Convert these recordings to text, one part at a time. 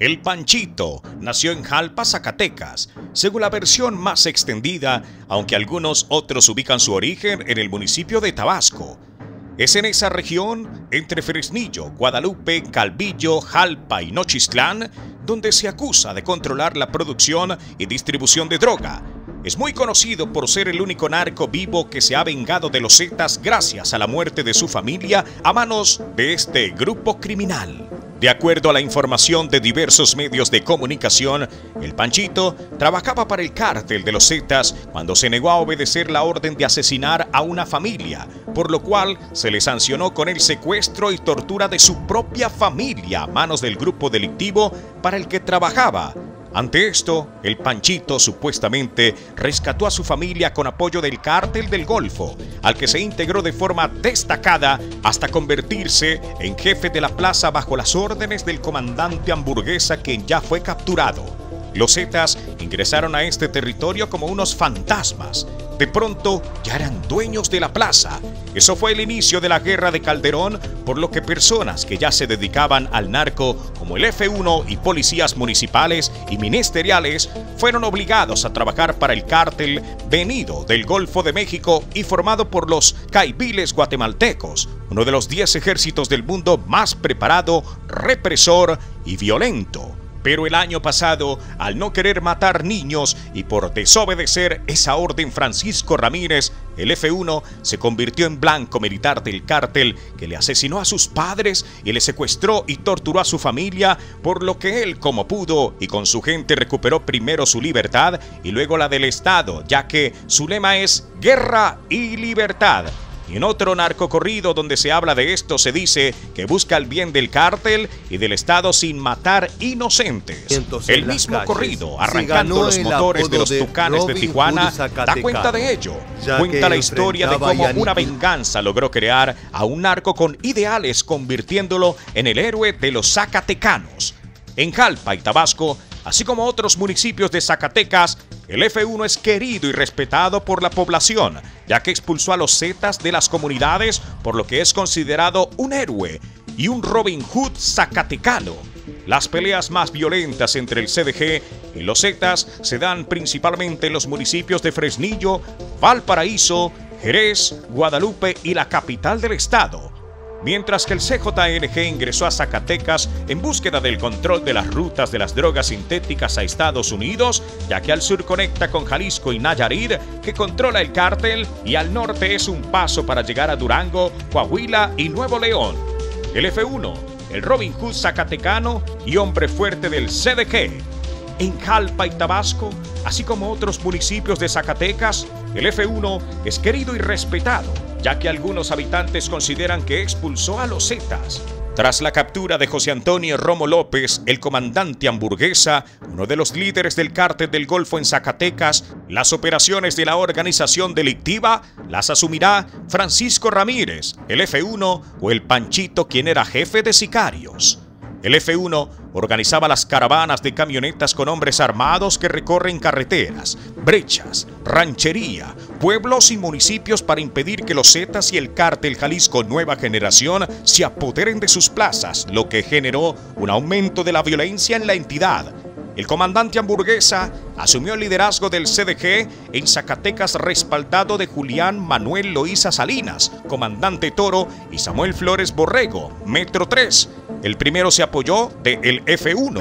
El Panchito nació en Jalpa, Zacatecas, según la versión más extendida, aunque algunos otros ubican su origen en el municipio de Tabasco. Es en esa región, entre Fresnillo, Guadalupe, Calvillo, Jalpa y Nochistlán, donde se acusa de controlar la producción y distribución de droga. Es muy conocido por ser el único narco vivo que se ha vengado de los Zetas gracias a la muerte de su familia a manos de este grupo criminal. De acuerdo a la información de diversos medios de comunicación, el Panchito trabajaba para el cártel de los Zetas cuando se negó a obedecer la orden de asesinar a una familia, por lo cual se le sancionó con el secuestro y tortura de su propia familia a manos del grupo delictivo para el que trabajaba ante esto, el Panchito supuestamente rescató a su familia con apoyo del cártel del Golfo, al que se integró de forma destacada hasta convertirse en jefe de la plaza bajo las órdenes del comandante hamburguesa quien ya fue capturado. Los Zetas ingresaron a este territorio como unos fantasmas, de pronto ya eran dueños de la plaza. Eso fue el inicio de la guerra de Calderón, por lo que personas que ya se dedicaban al narco, como el F1 y policías municipales y ministeriales, fueron obligados a trabajar para el cártel venido del Golfo de México y formado por los caibiles guatemaltecos, uno de los 10 ejércitos del mundo más preparado, represor y violento. Pero el año pasado, al no querer matar niños y por desobedecer esa orden Francisco Ramírez, el F1 se convirtió en blanco militar del cártel que le asesinó a sus padres y le secuestró y torturó a su familia, por lo que él como pudo y con su gente recuperó primero su libertad y luego la del Estado, ya que su lema es guerra y libertad. Y en otro narcocorrido donde se habla de esto se dice que busca el bien del cártel y del Estado sin matar inocentes. el mismo corrido, arrancando los motores de los tucanes de Tijuana, da cuenta de ello. Cuenta la historia de cómo una venganza logró crear a un narco con ideales convirtiéndolo en el héroe de los zacatecanos. En Jalpa y Tabasco, así como otros municipios de Zacatecas, el F1 es querido y respetado por la población, ya que expulsó a los Zetas de las comunidades, por lo que es considerado un héroe y un Robin Hood zacatecano. Las peleas más violentas entre el CDG y los Zetas se dan principalmente en los municipios de Fresnillo, Valparaíso, Jerez, Guadalupe y la capital del estado, mientras que el CJNG ingresó a Zacatecas en búsqueda del control de las rutas de las drogas sintéticas a Estados Unidos, ya que al sur conecta con Jalisco y Nayarit, que controla el cártel, y al norte es un paso para llegar a Durango, Coahuila y Nuevo León. El F1, el Robin Hood zacatecano y hombre fuerte del CDG. En Jalpa y Tabasco, así como otros municipios de Zacatecas, el F1 es querido y respetado ya que algunos habitantes consideran que expulsó a los Zetas. Tras la captura de José Antonio Romo López, el comandante hamburguesa, uno de los líderes del cártel del Golfo en Zacatecas, las operaciones de la organización delictiva las asumirá Francisco Ramírez, el F1 o el Panchito, quien era jefe de sicarios. El F1 organizaba las caravanas de camionetas con hombres armados que recorren carreteras, brechas, ranchería, pueblos y municipios para impedir que los Zetas y el cártel Jalisco Nueva Generación se apoderen de sus plazas, lo que generó un aumento de la violencia en la entidad. El comandante hamburguesa asumió el liderazgo del CDG en Zacatecas respaldado de Julián Manuel Loíza Salinas, comandante Toro, y Samuel Flores Borrego, Metro 3, el primero se apoyó de el F1.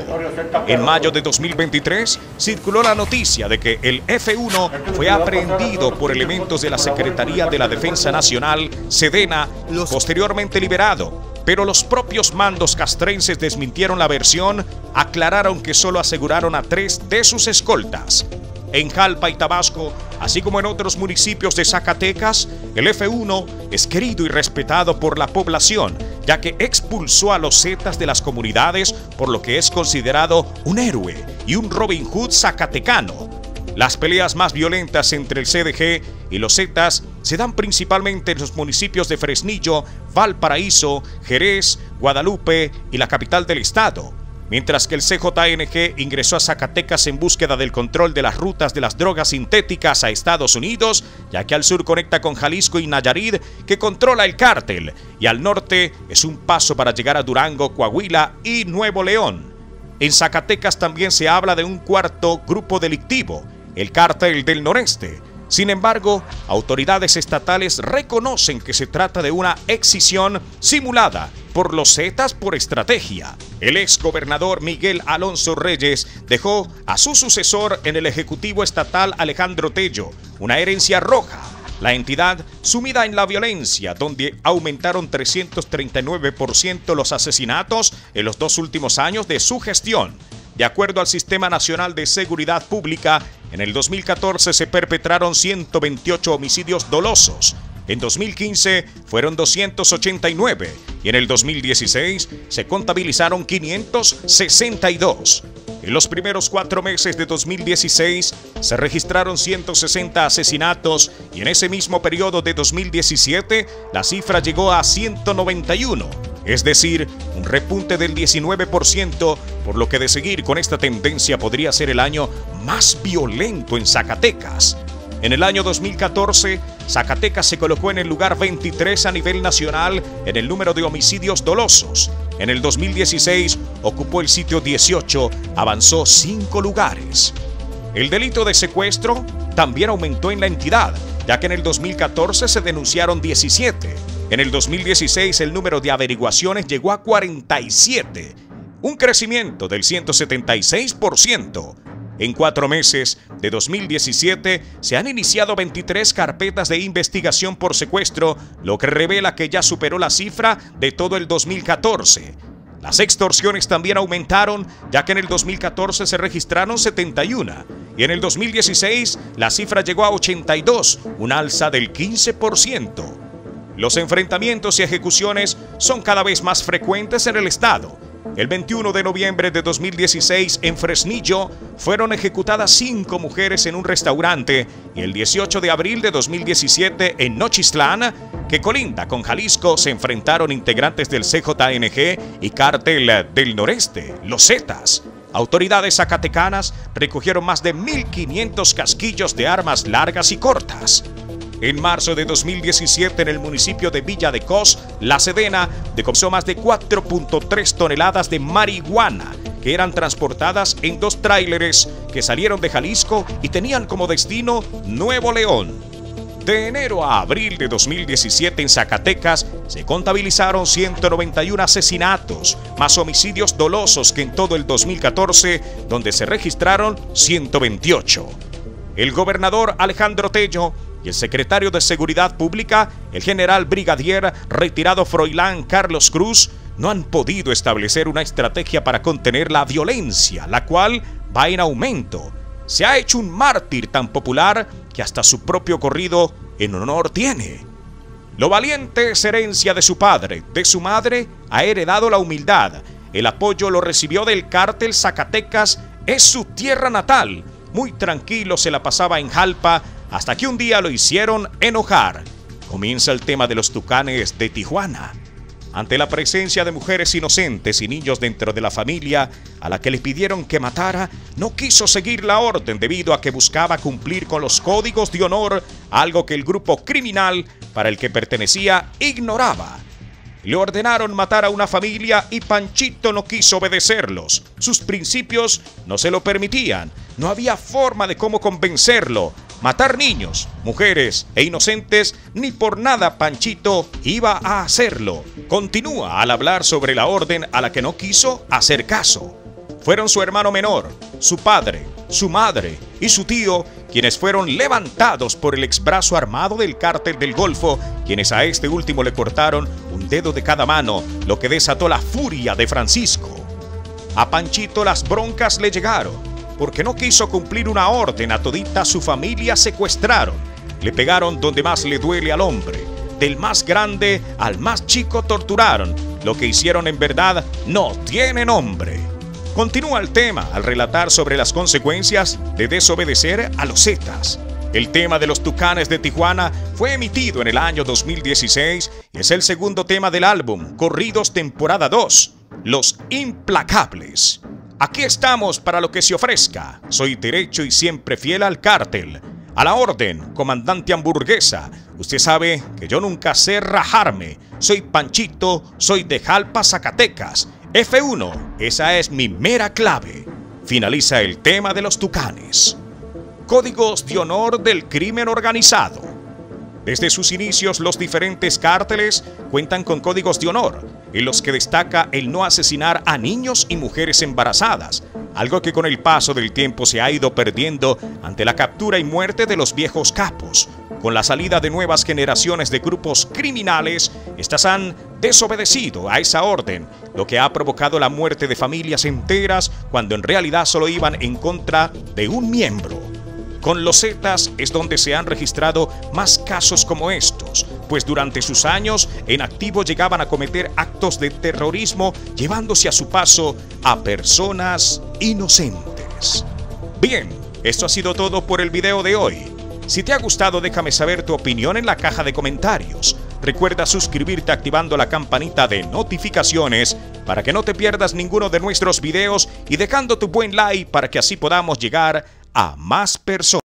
En mayo de 2023 circuló la noticia de que el F1 fue aprehendido por elementos de la Secretaría de la Defensa Nacional, Sedena, posteriormente liberado. Pero los propios mandos castrenses desmintieron la versión, aclararon que solo aseguraron a tres de sus escoltas. En Jalpa y Tabasco, así como en otros municipios de Zacatecas, el F1 es querido y respetado por la población, ya que expulsó a los Zetas de las comunidades, por lo que es considerado un héroe y un Robin Hood zacatecano. Las peleas más violentas entre el CDG y los Zetas se dan principalmente en los municipios de Fresnillo, Valparaíso, Jerez, Guadalupe y la capital del estado, mientras que el CJNG ingresó a Zacatecas en búsqueda del control de las rutas de las drogas sintéticas a Estados Unidos, ya que al sur conecta con Jalisco y Nayarit, que controla el cártel, y al norte es un paso para llegar a Durango, Coahuila y Nuevo León. en Zacatecas también se habla de un cuarto grupo delictivo, el Cártel del Noreste. Sin embargo, autoridades estatales reconocen que se trata de una excisión simulada por los Zetas por estrategia. El ex gobernador Miguel Alonso Reyes dejó a su sucesor en el Ejecutivo Estatal Alejandro Tello una herencia roja la entidad sumida en la violencia, donde aumentaron 339% los asesinatos en los dos últimos años de su gestión. De acuerdo al Sistema Nacional de Seguridad Pública, en el 2014 se perpetraron 128 homicidios dolosos, en 2015 fueron 289 y en el 2016 se contabilizaron 562. En los primeros cuatro meses de 2016 se registraron 160 asesinatos y en ese mismo periodo de 2017 la cifra llegó a 191, es decir, un repunte del 19%, por lo que de seguir con esta tendencia podría ser el año más violento en Zacatecas. En el año 2014, Zacatecas se colocó en el lugar 23 a nivel nacional en el número de homicidios dolosos en el 2016 ocupó el sitio 18, avanzó 5 lugares. El delito de secuestro también aumentó en la entidad, ya que en el 2014 se denunciaron 17. En el 2016 el número de averiguaciones llegó a 47, un crecimiento del 176%. En cuatro meses de 2017 se han iniciado 23 carpetas de investigación por secuestro, lo que revela que ya superó la cifra de todo el 2014. Las extorsiones también aumentaron, ya que en el 2014 se registraron 71 y en el 2016 la cifra llegó a 82, un alza del 15%. Los enfrentamientos y ejecuciones son cada vez más frecuentes en el estado el 21 de noviembre de 2016 en Fresnillo fueron ejecutadas cinco mujeres en un restaurante y el 18 de abril de 2017 en Nochistlán, que colinda con Jalisco, se enfrentaron integrantes del CJNG y Cártel del Noreste, los Zetas. Autoridades zacatecanas recogieron más de 1.500 casquillos de armas largas y cortas. En marzo de 2017, en el municipio de Villa de Cos, la Sedena decomisó más de 4.3 toneladas de marihuana que eran transportadas en dos tráileres que salieron de Jalisco y tenían como destino Nuevo León. De enero a abril de 2017 en Zacatecas se contabilizaron 191 asesinatos, más homicidios dolosos que en todo el 2014, donde se registraron 128. El gobernador Alejandro Tello y el secretario de Seguridad Pública, el general brigadier retirado Froilán Carlos Cruz, no han podido establecer una estrategia para contener la violencia, la cual va en aumento. Se ha hecho un mártir tan popular que hasta su propio corrido en honor tiene. Lo valiente es herencia de su padre, de su madre ha heredado la humildad. El apoyo lo recibió del cártel Zacatecas, es su tierra natal. Muy tranquilo se la pasaba en Jalpa hasta que un día lo hicieron enojar. Comienza el tema de los tucanes de Tijuana. Ante la presencia de mujeres inocentes y niños dentro de la familia a la que le pidieron que matara, no quiso seguir la orden debido a que buscaba cumplir con los códigos de honor, algo que el grupo criminal para el que pertenecía ignoraba. Le ordenaron matar a una familia y Panchito no quiso obedecerlos. Sus principios no se lo permitían. No había forma de cómo convencerlo matar niños, mujeres e inocentes, ni por nada Panchito iba a hacerlo. Continúa al hablar sobre la orden a la que no quiso hacer caso. Fueron su hermano menor, su padre, su madre y su tío quienes fueron levantados por el exbrazo armado del cártel del Golfo, quienes a este último le cortaron un dedo de cada mano, lo que desató la furia de Francisco. A Panchito las broncas le llegaron porque no quiso cumplir una orden. A todita su familia secuestraron. Le pegaron donde más le duele al hombre. Del más grande al más chico torturaron. Lo que hicieron en verdad no tiene nombre. Continúa el tema al relatar sobre las consecuencias de desobedecer a los Zetas. El tema de los Tucanes de Tijuana fue emitido en el año 2016 y es el segundo tema del álbum Corridos temporada 2, Los Implacables. Aquí estamos para lo que se ofrezca. Soy derecho y siempre fiel al cártel. A la orden, comandante hamburguesa. Usted sabe que yo nunca sé rajarme. Soy Panchito, soy de Jalpa, Zacatecas. F1, esa es mi mera clave. Finaliza el tema de los tucanes. Códigos de honor del crimen organizado. Desde sus inicios, los diferentes cárteles cuentan con códigos de honor, en los que destaca el no asesinar a niños y mujeres embarazadas, algo que con el paso del tiempo se ha ido perdiendo ante la captura y muerte de los viejos capos. Con la salida de nuevas generaciones de grupos criminales, estas han desobedecido a esa orden, lo que ha provocado la muerte de familias enteras cuando en realidad solo iban en contra de un miembro. Con los Zetas es donde se han registrado más casos como estos, pues durante sus años en activo llegaban a cometer actos de terrorismo llevándose a su paso a personas inocentes. Bien, esto ha sido todo por el video de hoy. Si te ha gustado déjame saber tu opinión en la caja de comentarios. Recuerda suscribirte activando la campanita de notificaciones para que no te pierdas ninguno de nuestros videos y dejando tu buen like para que así podamos llegar a más personas.